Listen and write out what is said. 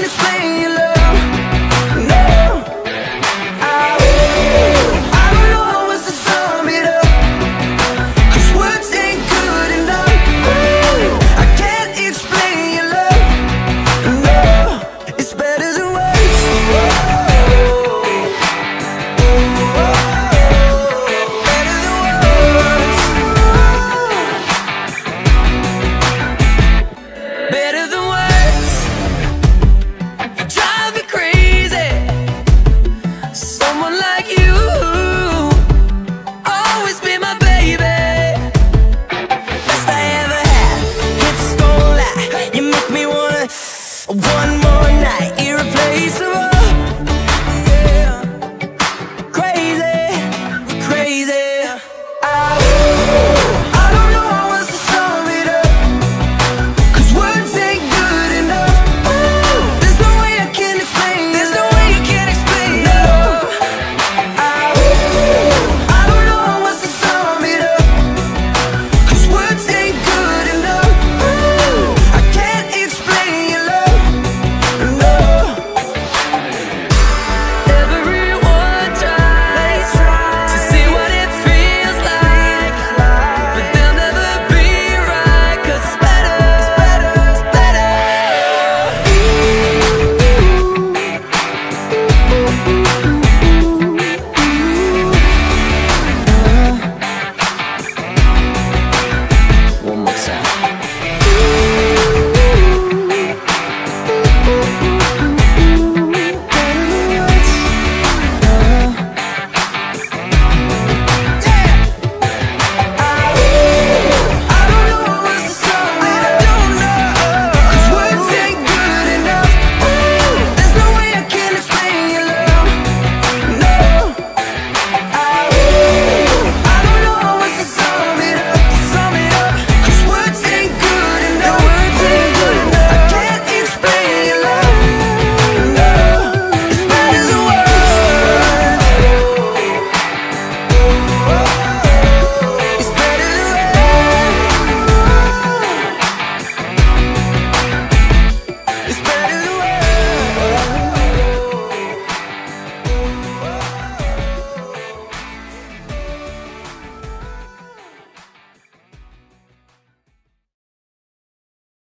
explain